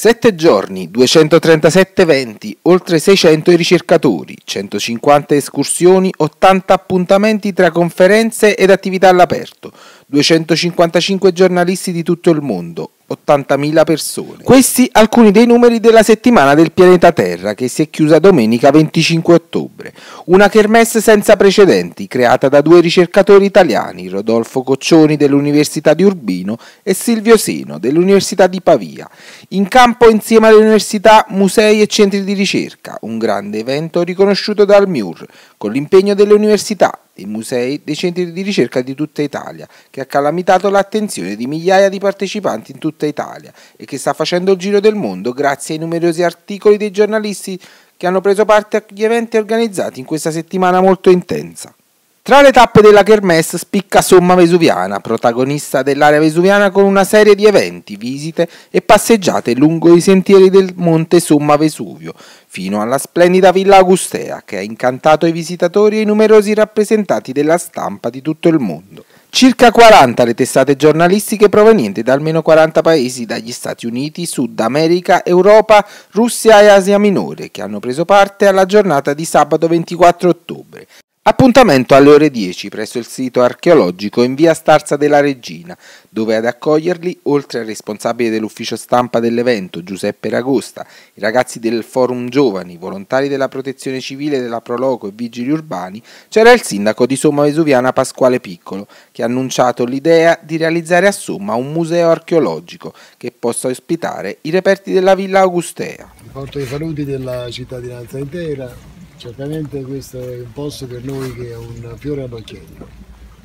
Sette giorni, 237 eventi, oltre 600 ricercatori, 150 escursioni, 80 appuntamenti tra conferenze ed attività all'aperto, 255 giornalisti di tutto il mondo, 80.000 persone. Questi alcuni dei numeri della settimana del pianeta Terra che si è chiusa domenica 25 ottobre. Una kermesse senza precedenti creata da due ricercatori italiani, Rodolfo Coccioni dell'Università di Urbino e Silvio Seno dell'Università di Pavia. In campo insieme alle università, musei e centri di ricerca, un grande evento riconosciuto dal MIUR con l'impegno delle università dei musei, dei centri di ricerca di tutta Italia, che ha calamitato l'attenzione di migliaia di partecipanti in tutta Italia e che sta facendo il giro del mondo grazie ai numerosi articoli dei giornalisti che hanno preso parte agli eventi organizzati in questa settimana molto intensa. Tra le tappe della Kermesse spicca Somma Vesuviana, protagonista dell'area vesuviana con una serie di eventi, visite e passeggiate lungo i sentieri del monte Somma Vesuvio, fino alla splendida Villa Augustea che ha incantato i visitatori e i numerosi rappresentanti della stampa di tutto il mondo. Circa 40 le testate giornalistiche provenienti da almeno 40 paesi dagli Stati Uniti, Sud America, Europa, Russia e Asia Minore che hanno preso parte alla giornata di sabato 24 ottobre. Appuntamento alle ore 10 presso il sito archeologico in via Starza della Regina, dove ad accoglierli, oltre al responsabile dell'ufficio stampa dell'evento Giuseppe Ragosta, i ragazzi del Forum Giovani, volontari della Protezione Civile della Proloco e vigili urbani, c'era il sindaco di Somma Vesuviana Pasquale Piccolo, che ha annunciato l'idea di realizzare a Somma un museo archeologico che possa ospitare i reperti della Villa Augustea. Porto i saluti della cittadinanza intera, certamente questo è un posto per noi che è un fiore all'occhiello.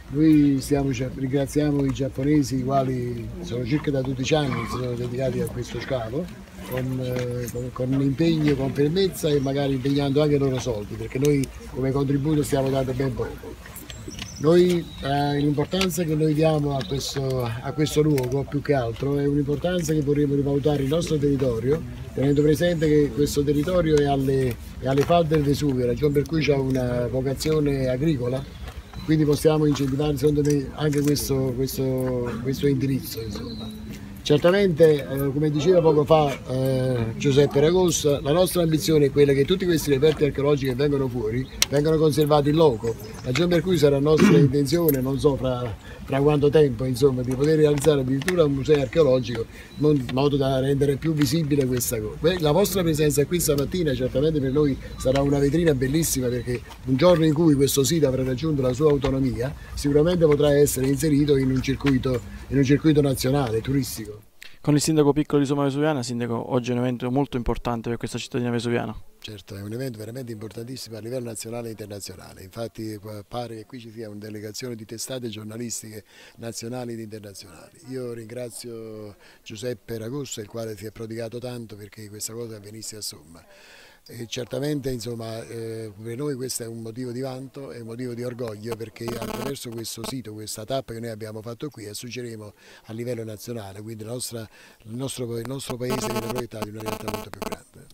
Noi stiamo, ringraziamo i giapponesi i quali sono circa da 12 anni si sono dedicati a questo scavo con, eh, con, con impegno, con fermezza e magari impegnando anche i loro soldi perché noi come contributo stiamo dando ben poco. Noi eh, l'importanza che noi diamo a questo, a questo, luogo più che altro è un'importanza che vorremmo rivalutare il nostro territorio tenendo presente che questo territorio è alle, è alle falde del Vesuvio, ragione per cui ha una vocazione agricola quindi possiamo incentivare secondo me anche questo, questo, questo indirizzo. Insomma. Certamente, eh, come diceva poco fa eh, Giuseppe Ragossa, la nostra ambizione è quella che tutti questi reperti archeologici che vengono fuori vengano conservati in loco, ragione per cui sarà nostra intenzione, non so fra, fra quanto tempo, insomma, di poter realizzare addirittura un museo archeologico in modo da rendere più visibile questa cosa. La vostra presenza qui stamattina certamente per noi sarà una vetrina bellissima perché un giorno in cui questo sito avrà raggiunto la sua autonomia sicuramente potrà essere inserito in un circuito, in un circuito nazionale, turistico. Con il sindaco piccolo di Somma Vesuviana, sindaco, oggi è un evento molto importante per questa cittadina vesuviana. Certo, è un evento veramente importantissimo a livello nazionale e internazionale, infatti pare che qui ci sia una delegazione di testate giornalistiche nazionali ed internazionali. Io ringrazio Giuseppe Ragusso, il quale si è prodigato tanto perché questa cosa avvenisse a Somma. E certamente insomma, eh, per noi questo è un motivo di vanto e un motivo di orgoglio perché attraverso questo sito, questa tappa che noi abbiamo fatto qui assumeremo a livello nazionale, quindi nostra, il, nostro, il, nostro, paese viene proiettato in una realtà molto più grande.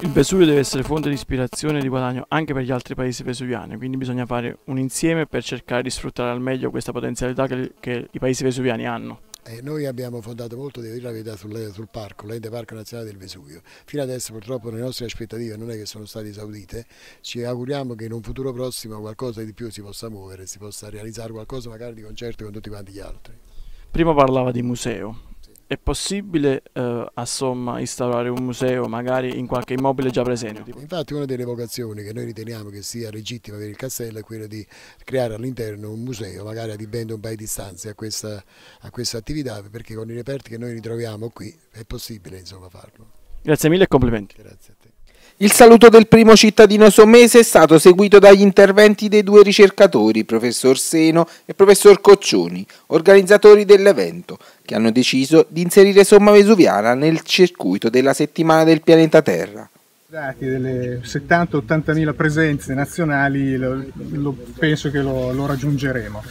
Il Vesuvio deve essere fonte di ispirazione e di guadagno anche per gli altri paesi vesuviani, quindi bisogna fare un insieme per cercare di sfruttare al meglio questa potenzialità che, che i paesi vesuviani hanno. Eh, noi abbiamo fondato molto, devo dire la verità, sul, sul parco, l'ente parco nazionale del Vesuvio. Fino adesso purtroppo le nostre aspettative non è che sono state esaudite, ci auguriamo che in un futuro prossimo qualcosa di più si possa muovere, si possa realizzare qualcosa magari di concerto con tutti quanti gli altri. Prima parlava di museo, è possibile eh, a Somma instaurare un museo magari in qualche immobile già presente? Infatti una delle vocazioni che noi riteniamo che sia legittima per il castello è quella di creare all'interno un museo, magari adibendo un paio di stanze a questa, a questa attività perché con i reperti che noi ritroviamo qui è possibile insomma, farlo. Grazie mille e complimenti. Grazie. Il saluto del primo cittadino sommese è stato seguito dagli interventi dei due ricercatori, professor Seno e professor Coccioni, organizzatori dell'evento, che hanno deciso di inserire Somma Vesuviana nel circuito della settimana del pianeta Terra. Dati delle 70-80 mila presenze nazionali lo, lo, penso che lo, lo raggiungeremo.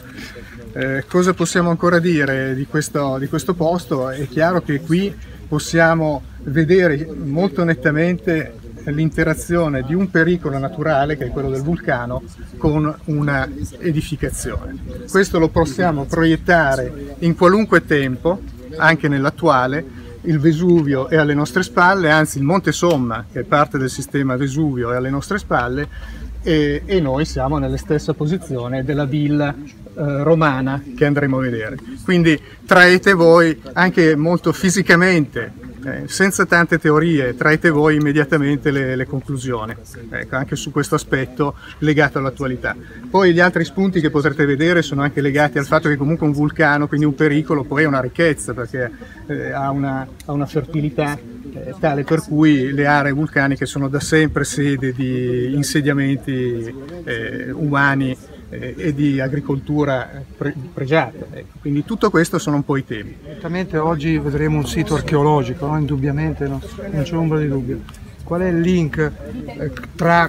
Eh, cosa possiamo ancora dire di questo, di questo posto? È chiaro che qui possiamo vedere molto nettamente l'interazione di un pericolo naturale, che è quello del vulcano, con una edificazione. Questo lo possiamo proiettare in qualunque tempo, anche nell'attuale, il Vesuvio è alle nostre spalle, anzi il Monte Somma, che è parte del sistema Vesuvio, è alle nostre spalle e, e noi siamo nella stessa posizione della villa eh, romana che andremo a vedere. Quindi traete voi anche molto fisicamente eh, senza tante teorie, traete voi immediatamente le, le conclusioni, ecco, anche su questo aspetto legato all'attualità. Poi gli altri spunti che potrete vedere sono anche legati al fatto che comunque un vulcano, quindi un pericolo, poi è una ricchezza perché eh, ha, una, ha, una, fertilità eh, tale per cui le aree vulcaniche sono da sempre sede di insediamenti eh, umani eh, e di agricoltura pre- pregiata. Ecco. Quindi tutto questo sono un po' i temi. Certamente oggi vedremo un sito archeologico, no? indubbiamente, no? non c'è ombra di dubbio. Qual è il link eh, tra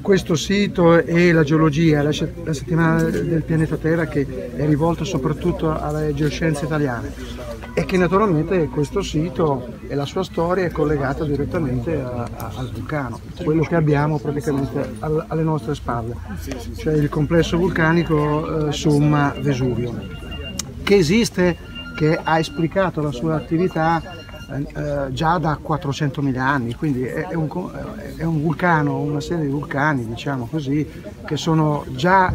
questo sito e la geologia, la, settimana del pianeta Terra che è rivolta soprattutto alle geoscienze italiane? E che naturalmente questo sito e la sua storia è collegata direttamente a, a, al vulcano, quello che abbiamo praticamente al, alle nostre spalle, cioè il complesso vulcanico eh, Somma Vesuvio, che esiste, che ha esplicato la sua attività eh, già da 400.000 anni, quindi è un, è un, vulcano, una serie di vulcani, diciamo così, che sono già,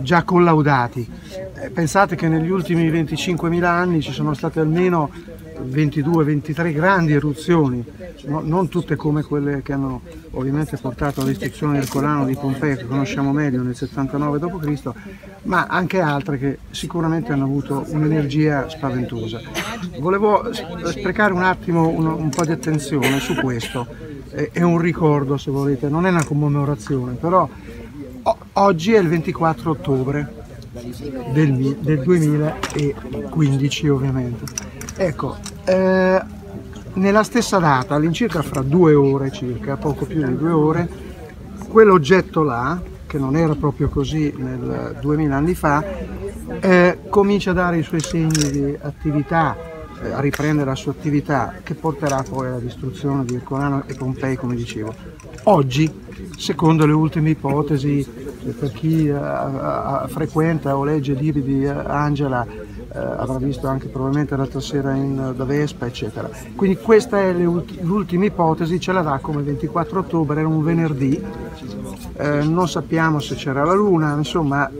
già collaudati. Eh, pensate che negli ultimi 25.000 anni ci sono state almeno 22-23 grandi eruzioni, no? non tutte come quelle che hanno ovviamente portato all'istruzione del Corano di Pompei, che conosciamo meglio nel 79 d.C., ma anche altre che sicuramente hanno avuto un'energia spaventosa. Volevo sprecare un attimo un, un po' di attenzione su questo, è un ricordo se volete, non è una commemorazione, però oggi è il 24 ottobre del, del 2015 ovviamente. Ecco, eh, nella stessa data, all'incirca fra due ore circa, poco più di due ore, quell'oggetto là, che non era proprio così nel 2000 anni fa, eh, comincia a dare i suoi segni di attività, eh, a riprendere la sua attività, che porterà poi alla distruzione di Ercolano e Pompei, come dicevo. Oggi, secondo le ultime ipotesi, eh, per chi uh, frequenta o legge libri di Angela eh, avrà visto anche probabilmente l'altra sera in, da Vespa, eccetera. Quindi questa è l'ultima ipotesi, ce la dà come 24 ottobre, era un venerdì, eh, non sappiamo se c'era la luna, insomma,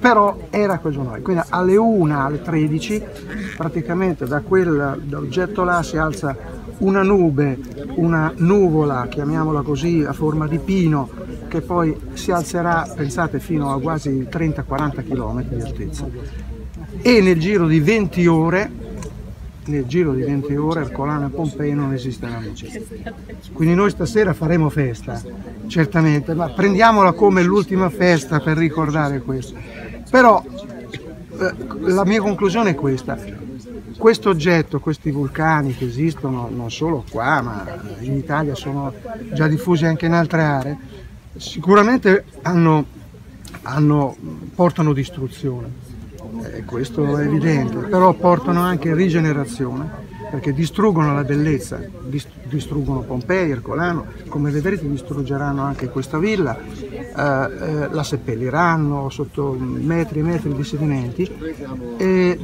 però era quel giorno. Quindi alle 1, alle 13, praticamente da quell'oggetto là si alza una nube, una nuvola, chiamiamola così, a forma di pino, che poi si alzerà, pensate, fino a quasi 30-40 km di altezza e nel giro di 20 ore nel giro di 20 ore Ercolano e Pompei non esisteranno più. Quindi noi stasera faremo festa, certamente, ma prendiamola come l'ultima festa per ricordare questo. Però eh, la mia conclusione è questa. Questo oggetto, questi vulcani che esistono non solo qua, ma in Italia sono già diffusi anche in altre aree, sicuramente hanno, hanno, portano distruzione eh, questo è evidente, però portano anche rigenerazione perché distruggono la bellezza, distruggono Pompei, Ercolano, come vedrete distruggeranno anche questa villa, eh, eh, la seppelliranno sotto metri e metri di sedimenti, e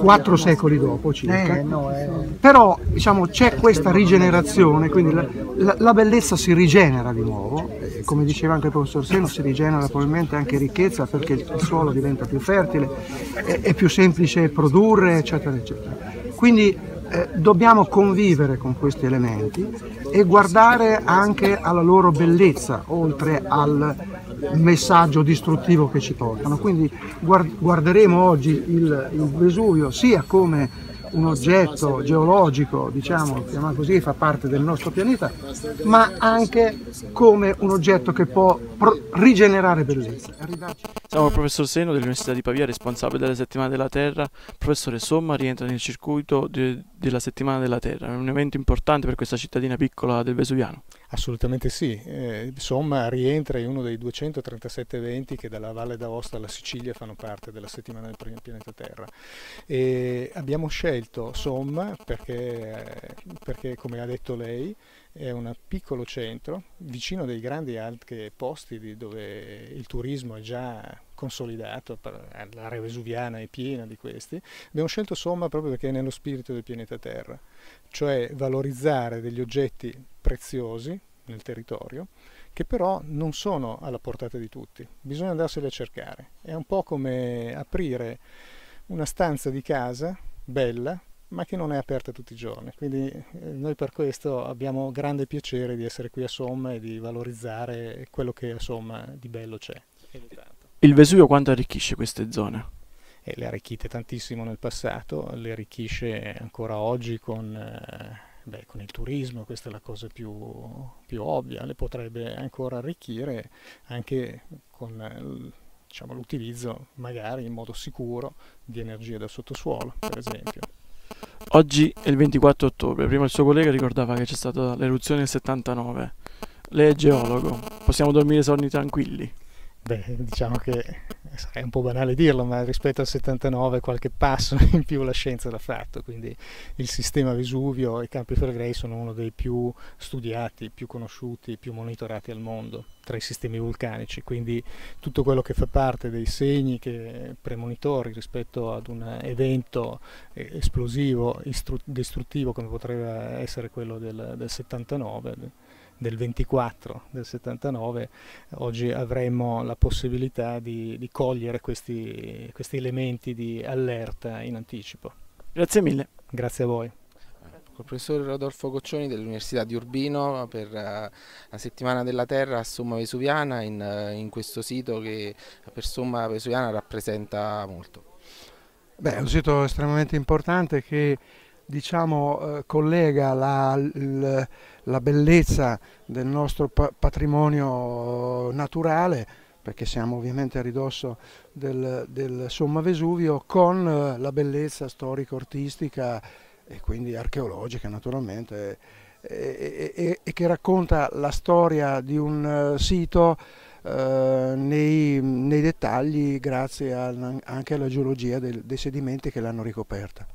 quattro secoli dopo circa. Eh, eh. Però diciamo, c'è questa rigenerazione, quindi la, la, la, bellezza si rigenera di nuovo, come diceva anche il professor Seno, si rigenera probabilmente anche ricchezza perché il suolo diventa più fertile, è, è più semplice produrre, eccetera, eccetera. Quindi eh, dobbiamo convivere con questi elementi e guardare anche alla loro bellezza, oltre al messaggio distruttivo che ci portano. Quindi guarderemo oggi il, il Vesuvio sia come un oggetto geologico, diciamo, chiamiamolo così, fa parte del nostro pianeta, ma anche come un oggetto che può rigenerare bellezza. Siamo il professor Seno dell'Università di Pavia, responsabile della Settimana della Terra. Professore Somma rientra nel circuito de della Settimana della Terra, è un evento importante per questa cittadina piccola del Vesuviano. Assolutamente sì, eh, Somma rientra in uno dei 237 eventi che dalla Valle d'Aosta alla Sicilia fanno parte della Settimana del pianeta Terra. E abbiamo scelto Somma perché, perché, come ha detto lei, è un piccolo centro vicino dei grandi altri posti dove il turismo è già consolidato, l'area vesuviana è piena di questi. Abbiamo scelto Somma proprio perché è nello spirito del pianeta Terra, cioè valorizzare degli oggetti preziosi nel territorio che però non sono alla portata di tutti, bisogna andarseli a cercare. È un po' come aprire una stanza di casa bella, ma che non è aperta tutti i giorni. Quindi eh, noi per questo abbiamo grande piacere di essere qui a Somma e di valorizzare quello che a Somma di bello c'è. Il Vesuvio quanto arricchisce queste zone? E le ha arricchite tantissimo nel passato, le arricchisce ancora oggi con... Eh, Beh, con il turismo questa è la cosa più, più, ovvia, le potrebbe ancora arricchire anche con diciamo, l'utilizzo magari in modo sicuro di energia da sottosuolo, per esempio. Oggi è il 24 ottobre, prima il suo collega ricordava che c'è stata l'eruzione del 79. Lei è geologo, possiamo dormire sonni tranquilli? Beh, diciamo che è un po' banale dirlo, ma rispetto al 79 qualche passo in più la scienza l'ha fatto, quindi il sistema Vesuvio e i Campi Flegrei sono uno dei più studiati, più conosciuti, più monitorati al mondo tra i sistemi vulcanici, quindi tutto quello che fa parte dei segni che, premonitori rispetto ad un evento eh, esplosivo, distruttivo come potrebbe essere quello del, del 79 del 24 del 79 oggi avremmo la possibilità di, di cogliere questi, questi elementi di allerta in anticipo. Grazie mille. Grazie a voi col professor Rodolfo Coccioni dell'Università di Urbino per uh, la settimana della Terra a Somma Vesuviana in, uh, in, questo sito che per Somma Vesuviana rappresenta molto. Beh, è un sito estremamente importante che diciamo, eh, collega la, la, la, bellezza del nostro pa patrimonio naturale, perché siamo ovviamente a ridosso del, del Somma Vesuvio, con eh, la bellezza storico-artistica e quindi archeologica naturalmente, e, e, e, che racconta la storia di un uh, sito uh, nei, nei, dettagli grazie al, anche alla geologia del, dei sedimenti che l'hanno ricoperta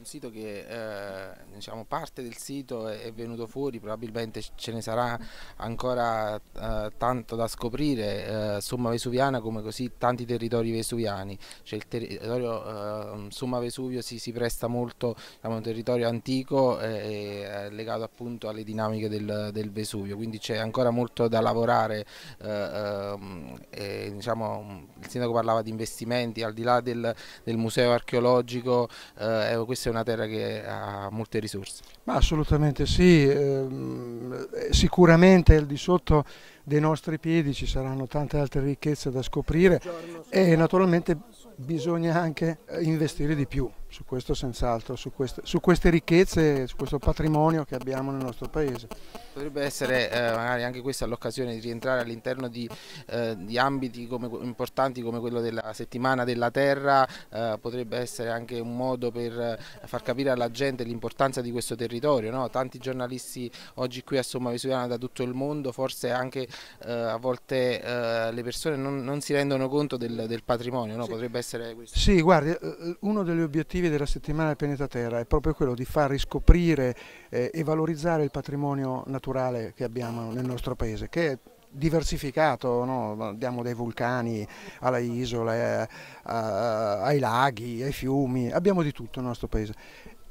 un sito che eh, diciamo parte del sito è, venuto fuori, probabilmente ce ne sarà ancora eh, tanto da scoprire, eh, Somma Vesuviana come così tanti territori vesuviani, cioè il territorio eh, Somma Vesuvio si, si, presta molto, diciamo, un territorio antico e legato appunto alle dinamiche del, del Vesuvio, quindi c'è ancora molto da lavorare, eh, ehm, e, diciamo, il sindaco parlava di investimenti, al di là del, del museo archeologico, eh, questo è una terra che ha molte risorse. Ma assolutamente sì, ehm, sicuramente al di sotto dei nostri piedi ci saranno tante altre ricchezze da scoprire e naturalmente bisogna anche investire di più su questo senz'altro, su, su queste ricchezze, su questo patrimonio che abbiamo nel nostro paese. Potrebbe essere eh, magari anche questa l'occasione di rientrare all'interno di, eh, di, ambiti come, importanti come quello della settimana della terra, eh, potrebbe essere anche un modo per eh, far capire alla gente l'importanza di questo territorio. No? Tanti giornalisti oggi qui a Somma Vesuviana da tutto il mondo, forse anche eh, a volte eh, le persone non, non, si rendono conto del, del patrimonio, no? potrebbe essere questo. Sì, guardi, uno degli obiettivi della settimana del pianeta Terra è proprio quello di far riscoprire e valorizzare il patrimonio naturale che abbiamo nel nostro paese, che è diversificato, no? abbiamo dai vulcani alle isole, eh, ai laghi, ai fiumi, abbiamo di tutto nel nostro paese.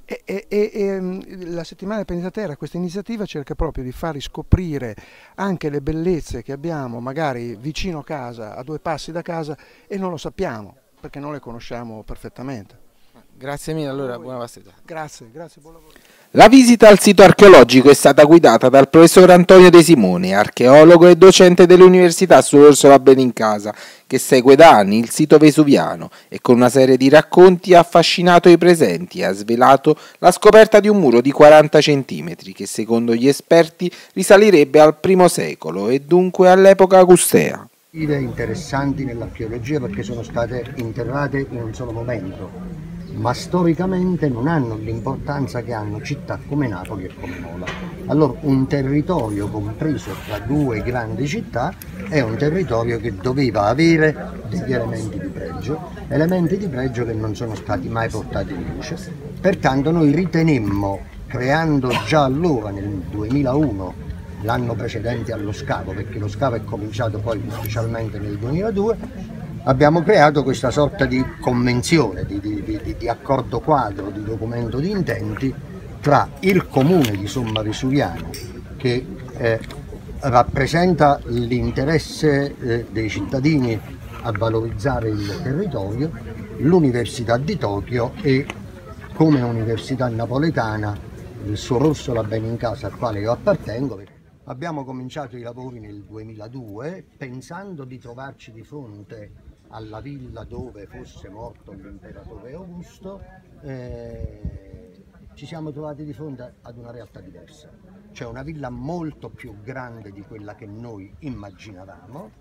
E, e, e, mm, la settimana del pianeta Terra, questa iniziativa cerca proprio di far riscoprire anche le bellezze che abbiamo magari vicino a casa, a due passi da casa e non lo sappiamo perché non le conosciamo perfettamente. Grazie mille, allora buona passeggiata. Grazie, grazie, buon lavoro. La visita al sito archeologico è stata guidata dal professor Antonio De Simone, archeologo e docente dell'Università Suorsola Benincasa, che segue da anni il sito vesuviano e con una serie di racconti ha affascinato i presenti e ha svelato la scoperta di un muro di 40 cm che secondo gli esperti risalirebbe al I secolo e dunque all'epoca augustea. Idee interessanti nell'archeologia perché sono state interrate in un solo momento ma storicamente non hanno l'importanza che hanno città come Napoli e come Mola. Allora un territorio compreso tra due grandi città è un territorio che doveva avere degli elementi di pregio, elementi di pregio che non sono stati mai portati in luce. Pertanto noi ritenemmo, creando già allora nel 2001 l'anno precedente allo scavo, perché lo scavo è cominciato poi ufficialmente nel 2002, abbiamo creato questa sorta di convenzione, di, di, di, accordo quadro, di documento di intenti tra il comune di Somma Vesuviano che eh, rappresenta l'interesse eh, dei cittadini a valorizzare il territorio, l'Università di Tokyo e come Università Napoletana il suo rosso la bene in casa al quale io appartengo. Abbiamo cominciato i lavori nel 2002 pensando di trovarci di fronte alla villa dove fosse morto l'imperatore Augusto, eh, ci siamo trovati di fronte ad una realtà diversa, cioè una villa molto più grande di quella che noi immaginavamo,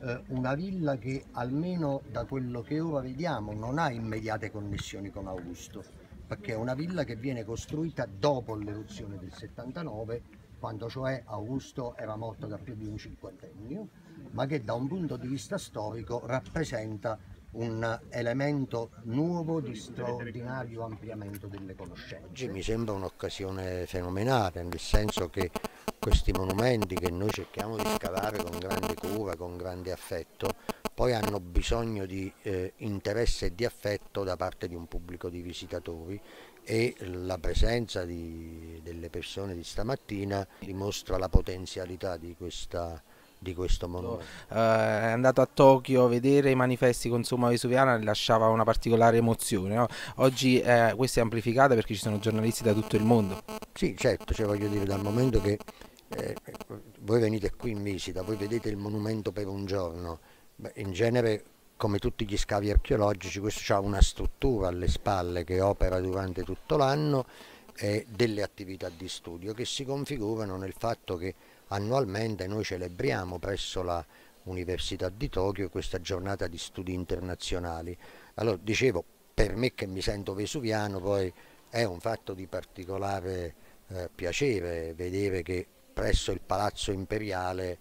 eh, una villa che almeno da quello che ora vediamo non ha immediate connessioni con Augusto, perché è una villa che viene costruita dopo l'eruzione del 79, quando cioè Augusto era morto da più di un cinquantennio, ma che da un punto di vista storico rappresenta un elemento nuovo di straordinario ampliamento delle conoscenze. Mi sembra un'occasione fenomenale, nel senso che questi monumenti che noi cerchiamo di scavare con grande cura, con grande affetto, poi hanno bisogno di eh, interesse e di affetto da parte di un pubblico di visitatori e la presenza di, delle persone di stamattina dimostra la potenzialità di questa di questo monumento. Uh, è andato a Tokyo a vedere i manifesti con Somma Vesuviana e lasciava una particolare emozione. No? Oggi eh, questo è amplificato perché ci sono giornalisti da tutto il mondo. Sì, certo, cioè voglio dire, dal momento che eh, voi venite qui in visita, voi vedete il monumento per un giorno, Beh, in genere come tutti gli scavi archeologici questo ha una struttura alle spalle che opera durante tutto l'anno e delle attività di studio che si configurano nel fatto che annualmente noi celebriamo presso la Università di Tokyo questa giornata di studi internazionali. Allora dicevo, per me che mi sento vesuviano poi è un fatto di particolare eh, piacere vedere che presso il Palazzo Imperiale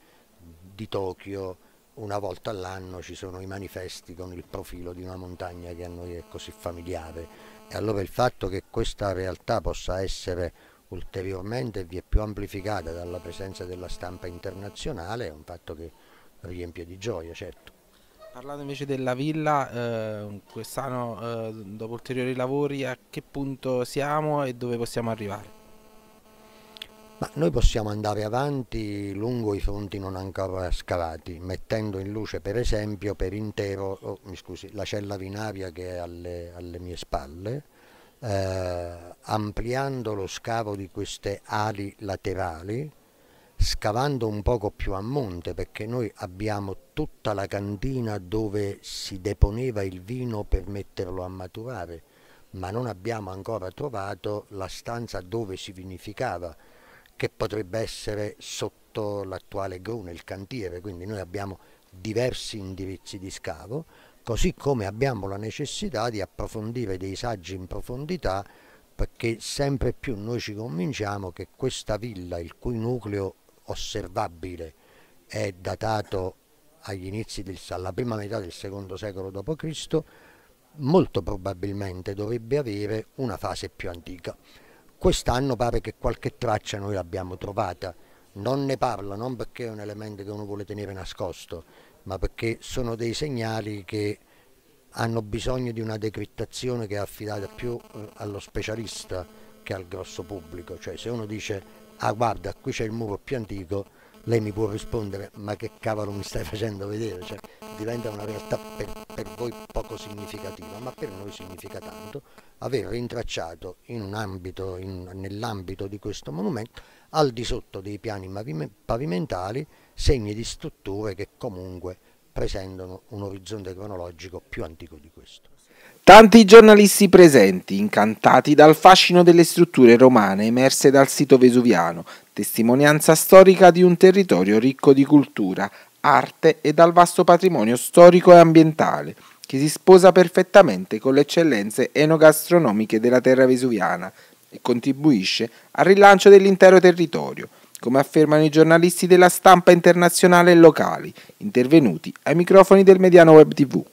di Tokyo una volta all'anno ci sono i manifesti con il profilo di una montagna che a noi è così familiare e allora il fatto che questa realtà possa essere ulteriormente vi è più amplificata dalla presenza della stampa internazionale è un fatto che riempie di gioia, certo. Parlando invece della villa, eh, quest'anno eh, dopo ulteriori lavori a che punto siamo e dove possiamo arrivare? Ma noi possiamo andare avanti lungo i fronti non ancora scavati, mettendo in luce per esempio per intero oh, mi scusi, la cella vinaria che è alle, alle mie spalle, eh, ampliando lo scavo di queste ali laterali, scavando un poco più a monte perché noi abbiamo tutta la cantina dove si deponeva il vino per metterlo a maturare, ma non abbiamo ancora trovato la stanza dove si vinificava, che potrebbe essere sotto l'attuale grune, il cantiere, quindi noi abbiamo diversi indirizzi di scavo così come abbiamo la necessità di approfondire dei saggi in profondità perché sempre più noi ci convinciamo che questa villa, il cui nucleo osservabile è datato agli inizi del, alla prima metà del secondo secolo d.C., molto probabilmente dovrebbe avere una fase più antica. Quest'anno pare che qualche traccia noi l'abbiamo trovata, non ne parla non perché è un elemento che uno vuole tenere nascosto, ma perché sono dei segnali che hanno bisogno di una decrittazione che è affidata più eh, allo specialista che al grosso pubblico, cioè se uno dice ah guarda qui c'è il muro più antico, lei mi può rispondere ma che cavolo mi stai facendo vedere, cioè, diventa una realtà per, per, voi poco significativa, ma per noi significa tanto. Aver rintracciato in ambito, in, nell'ambito di questo monumento, al di sotto dei piani pavimentali, segni di strutture che comunque presentano un orizzonte cronologico più antico di questo. Tanti giornalisti presenti, incantati dal fascino delle strutture romane emerse dal sito vesuviano, testimonianza storica di un territorio ricco di cultura, arte e dal vasto patrimonio storico e ambientale, che si sposa perfettamente con le eccellenze enogastronomiche della terra vesuviana e contribuisce al rilancio dell'intero territorio, come affermano i giornalisti della stampa internazionale e locali, intervenuti ai microfoni del Mediano Web TV.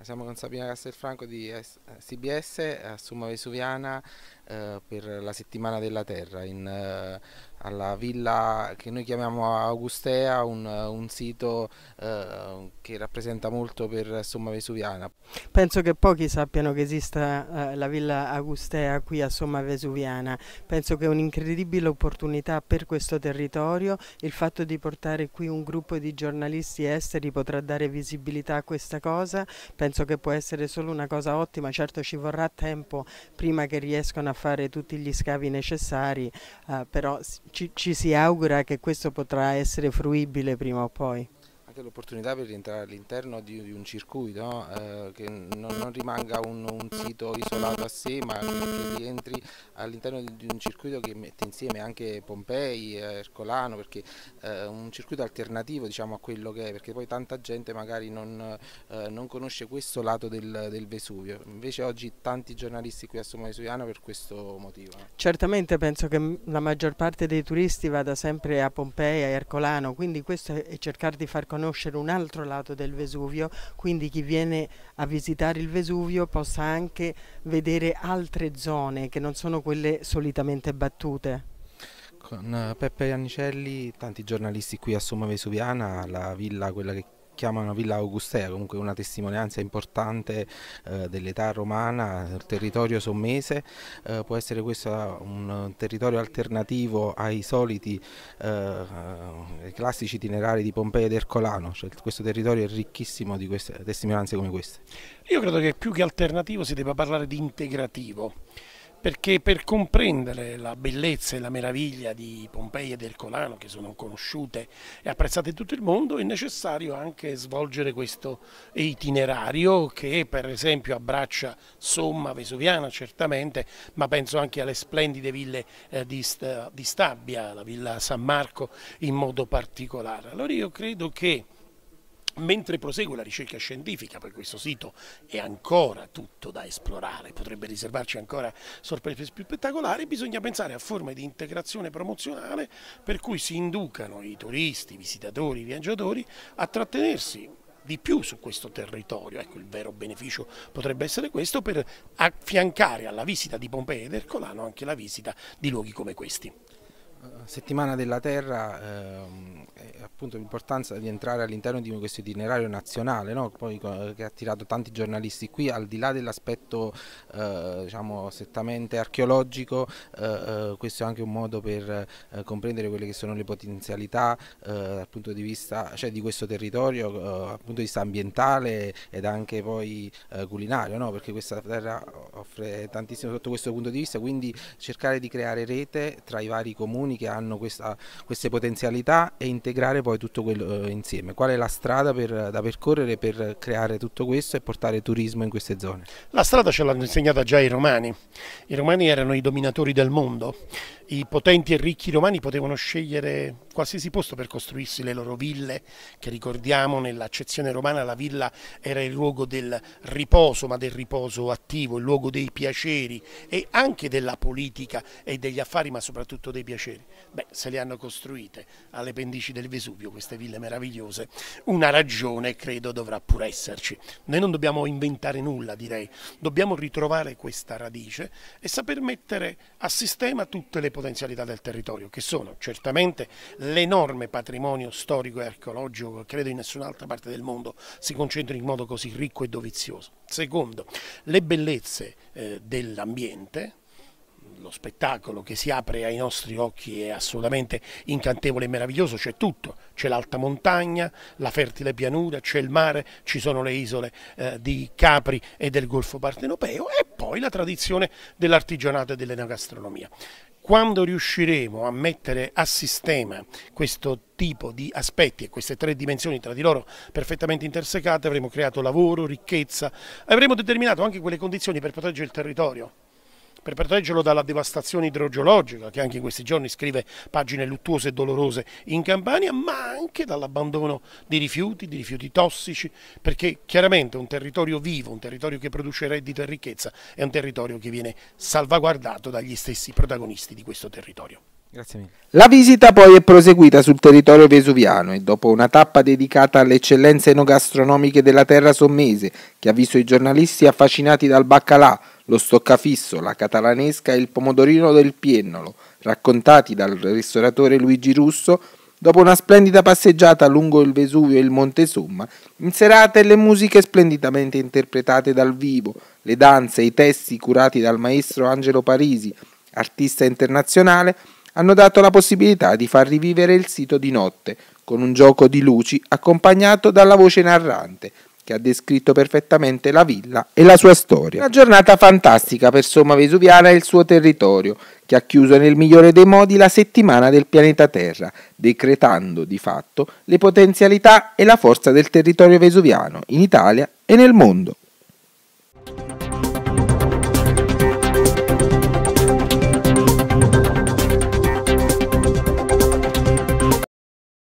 Siamo con Sabina Castelfranco di CBS a Summa Vesuviana. eh, per la settimana della terra in, eh, alla villa che noi chiamiamo Augustea, un, un sito eh, che rappresenta molto per Somma Vesuviana. Penso che pochi sappiano che esista eh, la villa Augustea qui a Somma Vesuviana, penso che è un'incredibile opportunità per questo territorio, il fatto di portare qui un gruppo di giornalisti esteri potrà dare visibilità a questa cosa, penso che può essere solo una cosa ottima, certo ci vorrà tempo prima che riescano a fare tutti gli scavi necessari, eh, però ci, ci si augura che questo potrà essere fruibile prima o poi anche l'opportunità per rientrare all'interno di, di, un circuito, no? eh, che non, non rimanga un, un, sito isolato a sé, ma che, che rientri all'interno di, di, un circuito che mette insieme anche Pompei, eh, Ercolano, perché eh, un circuito alternativo diciamo, a quello che è, perché poi tanta gente magari non, eh, non conosce questo lato del, del, Vesuvio, invece oggi tanti giornalisti qui a Somma Vesuviana per questo motivo. Certamente penso che la maggior parte dei turisti vada sempre a Pompei, a Ercolano, quindi questo è cercare di far conoscere conoscere un altro lato del Vesuvio, quindi chi viene a visitare il Vesuvio possa anche vedere altre zone che non sono quelle solitamente battute. Con eh, Peppe Annicelli, tanti giornalisti qui a Somma Vesuviana, la villa, quella che chiamano Villa Augustea, comunque una testimonianza importante eh, dell'età romana, del territorio sommese, eh, può essere questo un territorio alternativo ai soliti eh, eh classici itinerari di Pompei ed Ercolano, cioè questo territorio è ricchissimo di queste testimonianze come queste. Io credo che più che alternativo si debba parlare di integrativo perché per comprendere la bellezza e la meraviglia di Pompei ed Ercolano, che sono conosciute e apprezzate in tutto il mondo, è necessario anche svolgere questo itinerario che per esempio abbraccia Somma Vesuviana certamente, ma penso anche alle splendide ville eh, di Stabia, la villa San Marco in modo particolare. Allora io credo che Mentre prosegue la ricerca scientifica, per questo sito è ancora tutto da esplorare, potrebbe riservarci ancora sorprese più spettacolari, bisogna pensare a forme di integrazione promozionale per cui si inducano i turisti, i visitatori, i viaggiatori a trattenersi di più su questo territorio. Ecco, il vero beneficio potrebbe essere questo per affiancare alla visita di Pompei ed Ercolano anche la visita di luoghi come questi. Settimana della Terra, ehm, appunto l'importanza di entrare all'interno di questo itinerario nazionale, no? Poi, che ha attirato tanti giornalisti qui, al di là dell'aspetto eh, diciamo, strettamente archeologico, eh, eh, questo è anche un modo per eh, comprendere quelle che sono le potenzialità eh, dal punto di vista cioè, di questo territorio, eh, dal punto di vista ambientale ed anche poi culinario, no? perché questa terra offre tantissimo sotto questo punto di vista, quindi cercare di creare rete tra i vari comuni comuni che hanno questa, queste potenzialità e integrare poi tutto quello eh, insieme. Qual è la strada per, da percorrere per creare tutto questo e portare turismo in queste zone? La strada ce l'hanno insegnata già i romani. I romani erano i dominatori del mondo i potenti e ricchi romani potevano scegliere qualsiasi posto per costruirsi le loro ville, che ricordiamo nell'accezione romana la villa era il luogo del riposo, ma del riposo attivo, il luogo dei piaceri e anche della politica e degli affari, ma soprattutto dei piaceri. Beh, se le hanno costruite alle pendici del Vesuvio queste ville meravigliose, una ragione credo dovrà pur esserci. Noi non dobbiamo inventare nulla, direi, dobbiamo ritrovare questa radice e saper mettere a sistema tutte le potenzialità del territorio, che sono certamente l'enorme patrimonio storico e archeologico che credo in nessun'altra parte del mondo si concentri in modo così ricco e dovizioso. Secondo, le bellezze eh, dell'ambiente, lo spettacolo che si apre ai nostri occhi è assolutamente incantevole e meraviglioso, c'è tutto, c'è l'alta montagna, la fertile pianura, c'è il mare, ci sono le isole eh, di Capri e del Golfo Partenopeo e poi la tradizione dell'artigianato e dell'enogastronomia. Quando riusciremo a mettere a sistema questo tipo di aspetti e queste tre dimensioni tra di loro perfettamente intersecate, avremo creato lavoro, ricchezza, avremo determinato anche quelle condizioni per proteggere il territorio per proteggerlo dalla devastazione idrogeologica che anche in questi giorni scrive pagine luttuose e dolorose in Campania, ma anche dall'abbandono di rifiuti, di rifiuti tossici, perché chiaramente un territorio vivo, un territorio che produce reddito e ricchezza, è un territorio che viene salvaguardato dagli stessi protagonisti di questo territorio. Grazie mille. La visita poi è proseguita sul territorio vesuviano e dopo una tappa dedicata alle eccellenze enogastronomiche della terra sommese, che ha visto i giornalisti affascinati dal baccalà, lo stoccafisso, la catalanesca e il pomodorino del Piennolo, raccontati dal ristoratore Luigi Russo, dopo una splendida passeggiata lungo il Vesuvio e il Monte Somma, in serate le musiche splendidamente interpretate dal vivo, le danze e i testi curati dal maestro Angelo Parisi, artista internazionale, hanno dato la possibilità di far rivivere il sito di notte, con un gioco di luci accompagnato dalla voce narrante, che ha descritto perfettamente la villa e la sua storia. Una giornata fantastica per Somma Vesuviana e il suo territorio, che ha chiuso nel migliore dei modi la settimana del pianeta Terra, decretando di fatto le potenzialità e la forza del territorio vesuviano in Italia e nel mondo.